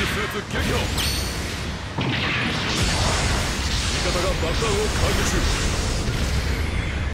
るスーツ撃破味方が爆弾を解除中